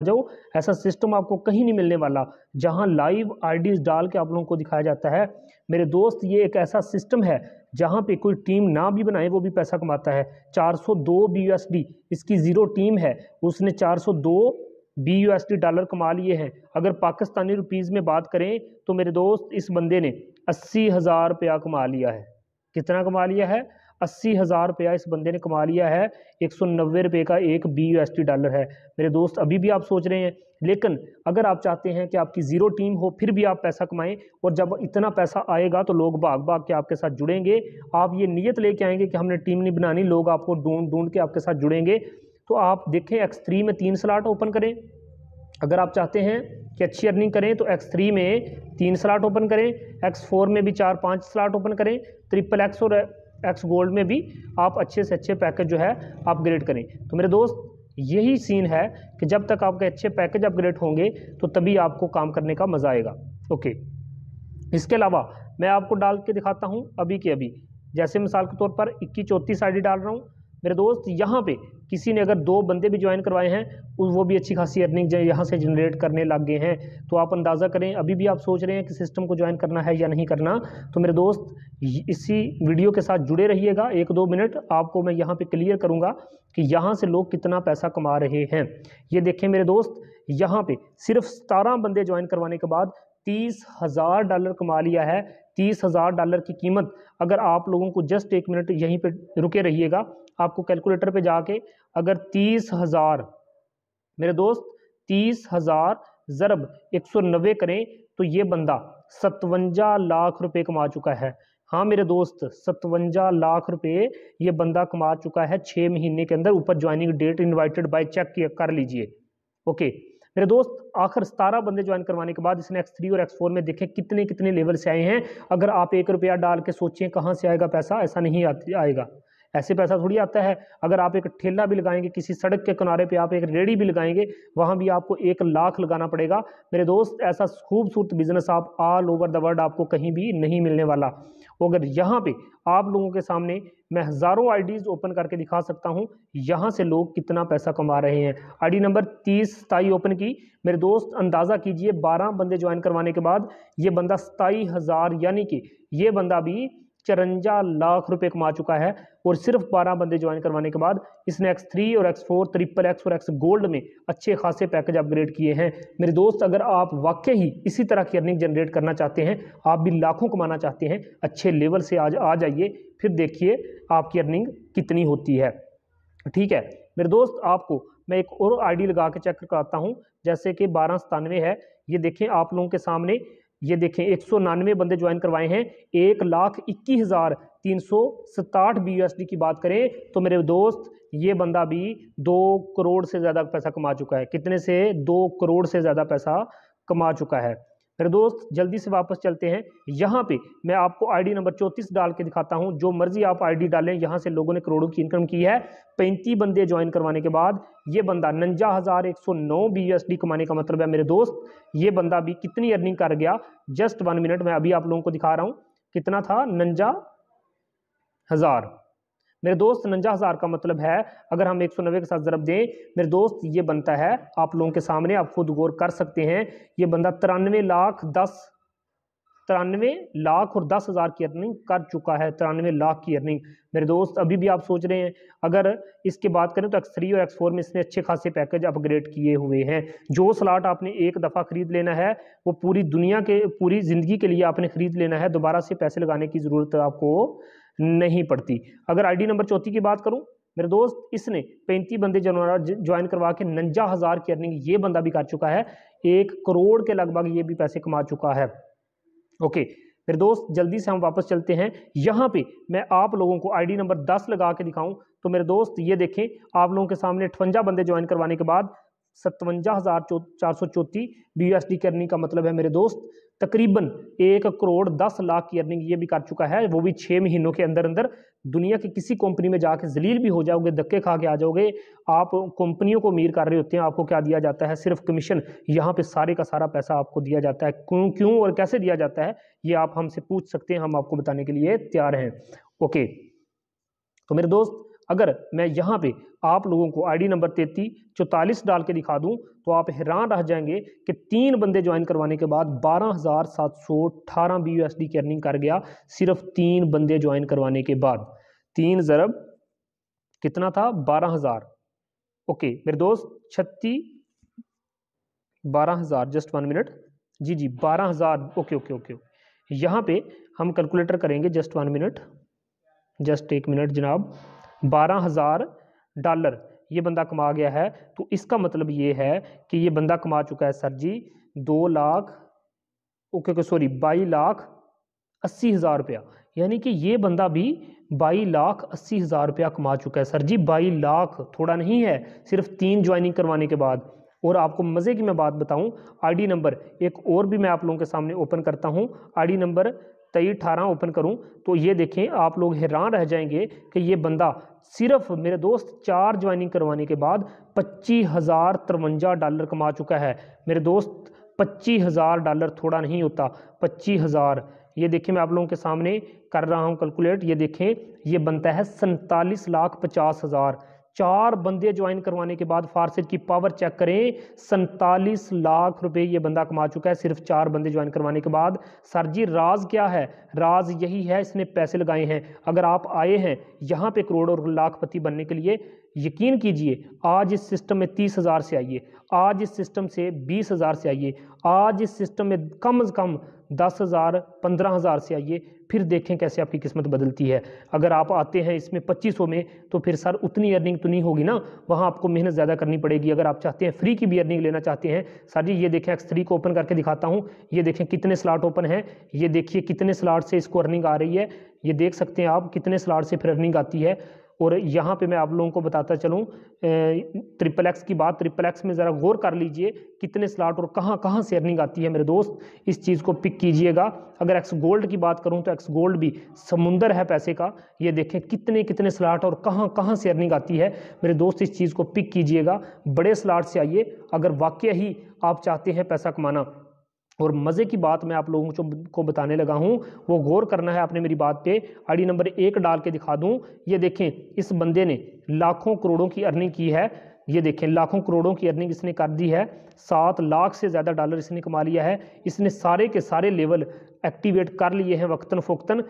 जाओ, ऐसा सिस्टम आपको कहीं नहीं मिलने वाला। जहाँ लाइव आईडीज डाल के आप लोगों को दिखाया जाता है, मेरे दोस्त, ये एक ऐसा सिस्टम है, जहाँ पे कोई टीम ना भी बनाए, वो भी पैसा कमाता है। 402 बीयूएसडी इसकी ज़ीरो टीम है। उसने 402 बीयूएसडी डॉलर कमा लिए हैं। अगर पाकिस्तानी रुपीज़ में बात करें तो मेरे दोस्त, इस बंदे ने अस्सी हज़ार रुपया कमा लिया है। कितना कमा लिया है? अस्सी हज़ार रुपया इस बंदे ने कमा लिया है। एक सौ नब्बे रुपये का एक B U S T dollar है। मेरे दोस्त, अभी भी आप सोच रहे हैं, लेकिन अगर आप चाहते हैं कि आपकी ज़ीरो टीम हो, फिर भी आप पैसा कमाएँ और जब इतना पैसा आएगा तो लोग भाग भाग के आपके साथ जुड़ेंगे। आप ये नीयत लेके आएँगे कि हमने टीम नहीं बनानी, लोग आपको ढूंढ ढूंढ के आपके साथ जुड़ेंगे। तो आप देखें एक्स थ्री में तीन स्लाट ओपन करें। अगर आप चाहते हैं कि अच्छी अर्निंग करें तो एक्स थ्री में तीन स्लाट ओपन करें। एक्स फोर में भी चार पाँच स्लाट ओपन करें। ट्रिपल एक्स और एक्स गोल्ड में भी आप अच्छे से अच्छे पैकेज जो है अपग्रेड करें। तो मेरे दोस्त, यही सीन है कि जब तक आपके अच्छे पैकेज अपग्रेड होंगे तो तभी आपको काम करने का मज़ा आएगा। ओके इसके अलावा मैं आपको डाल के दिखाता हूँ अभी के अभी। जैसे मिसाल के तौर पर इक्कीस चौंतीस आई डाल रहा हूँ मेरे दोस्त, यहाँ पे किसी ने अगर दो बंदे भी ज्वाइन करवाए हैं वो भी अच्छी खासी अर्निंग यहाँ से जनरेट करने लग गए हैं। तो आप अंदाज़ा करें, अभी भी आप सोच रहे हैं कि सिस्टम को ज्वाइन करना है या नहीं करना तो मेरे दोस्त इसी वीडियो के साथ जुड़े रहिएगा। एक दो मिनट आपको मैं यहाँ पे क्लियर करूँगा कि यहाँ से लोग कितना पैसा कमा रहे हैं। ये देखें मेरे दोस्त, यहाँ पे सिर्फ़ सतारह बंदे ज्वाइन करवाने के बाद तीस हज़ार डॉलर कमा लिया है, तीस हज़ार डॉलर की कीमत। अगर आप लोगों को जस्ट एक मिनट यहीं पे रुके रहिएगा, आपको कैलकुलेटर पे जाके अगर तीस हज़ार, मेरे दोस्त, तीस हज़ार ज़रब एक सौ नब्बे करें तो ये बंदा सतवंजा लाख रुपए कमा चुका है। हाँ मेरे दोस्त, सतवंजा लाख रुपए ये बंदा कमा चुका है छः महीने के अंदर, ऊपर joining date invited by check कर लीजिए। ओके। मेरे दोस्त, आखिर सतारह बंदे ज्वाइन करवाने के बाद इसने एक्स थ्री और एक्स फोर में देखे कितने कितने लेवल से आए हैं। अगर आप एक रुपया डाल के सोचें कहाँ से आएगा पैसा, ऐसा नहीं आएगा। ऐसे पैसा थोड़ी आता है। अगर आप एक ठेला भी लगाएँगे, किसी सड़क के किनारे पे आप एक रेडी भी लगाएँगे, वहाँ भी आपको एक लाख लगाना पड़ेगा। मेरे दोस्त, ऐसा खूबसूरत बिज़नेस आप ऑल ओवर द वर्ल्ड आपको कहीं भी नहीं मिलने वाला। अगर यहाँ पे आप लोगों के सामने मैं हज़ारों आईडीज़ ओपन करके दिखा सकता हूँ, यहाँ से लोग कितना पैसा कमा रहे हैं। आईडी नंबर तीस, सताई ओपन की। मेरे दोस्त, अंदाज़ा कीजिए, बारह बंदे ज्वाइन करवाने के बाद ये बंदा सताई हज़ार, यानी कि ये बंदा भी चरंजा लाख रुपए कमा चुका है और सिर्फ़ बारह बंदे ज्वाइन करवाने के बाद इसने एक्स थ्री और एक्स फोर ट्रिपल एक्स और एक्स गोल्ड में अच्छे खासे पैकेज अपग्रेड किए हैं। मेरे दोस्त, अगर आप वाकई ही इसी तरह की अर्निंग जनरेट करना चाहते हैं, आप भी लाखों कमाना चाहते हैं, अच्छे लेवल से आज आ जाइए, फिर देखिए आपकी अर्निंग कितनी होती है। ठीक है, मेरे दोस्त, आपको मैं एक और आईडी लगा के चेक कराता हूँ, जैसे कि बारह सतानवे है। ये देखें आप लोगों के सामने ये देखें, एक सौ नानवे बंदे ज्वाइन करवाए हैं। एक लाख इक्कीस हज़ार तीन सौ सताहठ बी डी की बात करें तो मेरे दोस्त, ये बंदा भी दो करोड़ से ज़्यादा पैसा कमा चुका है। कितने से? दो करोड़ से ज़्यादा पैसा कमा चुका है। मेरे दोस्त, जल्दी से वापस चलते हैं। यहाँ पे मैं आपको आईडी नंबर चौंतीस डाल के दिखाता हूँ। जो मर्ज़ी आप आईडी डालें, यहाँ से लोगों ने करोड़ों की इनकम की है। पैंतीस बंदे ज्वाइन करवाने के बाद ये बंदा नंजा हज़ार एक सौ नौ बी एस डी कमाने का मतलब है मेरे दोस्त। ये बंदा भी कितनी अर्निंग कर गया? जस्ट वन मिनट मैं अभी आप लोगों को दिखा रहा हूँ। कितना था? नंजा हज़ार। मेरे दोस्त नंजा हज़ार का मतलब है, अगर हम एक सौ नब्बे के साथ ज़रब दें, मेरे दोस्त, ये बनता है, आप लोगों के सामने आप खुद गौर कर सकते हैं, ये बंदा तिरानवे लाख दस तिरानवे लाख और दस हज़ार की अर्निंग कर चुका है, तिरानवे लाख की अर्निंग मेरे दोस्त, अभी भी आप सोच रहे हैं, अगर इसके बात करें तो एक्स थ्री और एक्स फोर में इसने अच्छे खासे पैकेज अपग्रेड किए हुए हैं। जो स्लाट आपने एक दफ़ा ख़रीद लेना है, वो पूरी दुनिया के, पूरी ज़िंदगी के लिए आपने ख़रीद लेना है। दोबारा से पैसे लगाने की ज़रूरत आपको नहीं पड़ती। अगर आईडी नंबर चौथी की बात करूँ, मेरे दोस्त, इसने पैंतीस बंदे ज्वाइन करवा के नंजा हज़ार की अर्निंग ये बंदा भी कर चुका है। एक करोड़ के लगभग ये भी पैसे कमा चुका है। ओके, फिर दोस्त, जल्दी से हम वापस चलते हैं। यहाँ पे मैं आप लोगों को आईडी नंबर दस लगा के दिखाऊँ। तो मेरे दोस्त, ये देखें, आप लोगों के सामने अठवंजा बंदे ज्वाइन करवाने के बाद सतवंजा हज़ार चार सौ चौथी बी एस डी करने का मतलब है, मेरे दोस्त, तकरीबन एक करोड़ दस लाख की अर्निंग ये भी कर चुका है, वो भी छः महीनों के अंदर अंदर। दुनिया की किसी कंपनी में जाके जलील भी हो जाओगे, धक्के खा के आ जाओगे, आप कंपनियों को अमीर कर रहे होते हैं, आपको क्या दिया जाता है? सिर्फ़ कमीशन यहाँ पे सारे का सारा पैसा आपको दिया जाता है। क्यों क्यों और कैसे दिया जाता है, ये आप हमसे पूछ सकते हैं, हम आपको बताने के लिए तैयार हैं। ओके तो मेरे दोस्त अगर मैं यहाँ पे आप लोगों को आईडी नंबर तैतीस, चौतालीस डाल के दिखा दूँ तो आप हैरान रह जाएँगे कि तीन बंदे ज्वाइन करवाने के बाद बारह हज़ार सात सौ अठारह बी यू एस डी की अर्निंग कर गया सिर्फ़ तीन बंदे ज्वाइन करवाने के बाद। तीन ज़रब कितना था? बारह हज़ार। ओके मेरे दोस्त छत्तीस बारह हज़ार जस्ट वन मिनट जी जी, बारह हज़ार। ओके ओके ओके यहाँ पे हम कैलकुलेटर करेंगे जस्ट वन मिनट जस्ट एक मिनट जनाब। बारह हज़ार डॉलर। ये बंदा कमा गया है। तो इसका मतलब ये है कि ये बंदा कमा चुका है सर जी दो लाख, ओके ओके सॉरी बाई लाख अस्सी हज़ार रुपया। यानी कि ये बंदा भी बाई लाख अस्सी हज़ार रुपया कमा चुका है सर जी। बाई लाख थोड़ा नहीं है, सिर्फ़ तीन ज्वाइनिंग करवाने के बाद। और आपको मज़े की मैं बात बताऊँ, आईडी नंबर एक और भी मैं आप लोगों के सामने ओपन करता हूँ। आईडी नंबर तेईस अठारह ओपन करूँ तो ये देखें, आप लोग हैरान रह जाएँगे कि ये बंदा सिर्फ़ मेरे दोस्त चार ज्वाइनिंग करवाने के बाद पच्चीस हज़ार तिरवंजा डॉलर कमा चुका है। मेरे दोस्त पच्चीस हज़ार डॉलर थोड़ा नहीं होता, पच्चीस हज़ार। ये देखें, मैं आप लोगों के सामने कर रहा हूँ कैलकुलेट ये देखें, ये बनता है सैंतालीस लाख पचास हज़ार। चार बंदे ज्वाइन करवाने के बाद फारसेट की पावर चेक करें। सैतालीस लाख रुपए ये बंदा कमा चुका है, सिर्फ़ चार बंदे ज्वाइन करवाने के बाद। सर जी, राज क्या है? राज यही है, इसने पैसे लगाए हैं। अगर आप आए हैं यहाँ पे करोड़ और लाखपति बनने के लिए, यकीन कीजिए, आज इस सिस्टम में तीस हज़ार से आइए, आज इस सिस्टम से बीस हज़ार से आइए, आज इस सिस्टम में कम अज़ कम दस हज़ार, पंद्रह हज़ार से आइए, फिर देखें कैसे आपकी किस्मत बदलती है। अगर आप आते हैं इसमें पच्चीस सौ में तो फिर सर उतनी अर्निंग तो नहीं होगी ना? वहाँ आपको मेहनत ज़्यादा करनी पड़ेगी। अगर आप चाहते हैं फ्री की भी अर्निंग लेना चाहते हैं, सर जी, ये देखें एक्स थ्री को ओपन करके दिखाता हूँ। ये देखें कितने स्लाट ओपन हैं। ये देखिए कितने स्लाट से इसको अर्निंग आ रही है। ये देख सकते हैं आप कितने स्लाट से फिर अर्निंग आती है। और यहाँ पे मैं आप लोगों को बताता चलूँ ट्रिपल एक्स की बात ट्रिपल एक्स में ज़रा गौर कर लीजिए कितने स्लाट और कहाँ कहाँ से अर्निंग आती है मेरे दोस्त। इस चीज़ को पिक कीजिएगा। अगर एक्स गोल्ड की बात करूँ तो एक्स गोल्ड भी समुंदर है पैसे का। ये देखें कितने कितने स्लाट और कहाँ कहाँ से अर्निंग आती है। मेरे दोस्त, इस चीज़ को पिक कीजिएगा। बड़े स्लाट से आइए। अगर वाक्य ही आप चाहते हैं पैसा कमाना और मज़े की बात मैं आप लोगों को बताने लगा हूँ। वो गौर करना है आपने मेरी बात पे। आईडी नंबर एक डाल के दिखा दूँ। ये देखें, इस बंदे ने लाखों करोड़ों की अर्निंग की है। ये देखें, लाखों करोड़ों की अर्निंग इसने कर दी है। सात लाख से ज़्यादा डॉलर इसने कमा लिया है। इसने सारे के सारे लेवल एक्टिवेट कर लिए हैं वक्ता फ़ोक्तन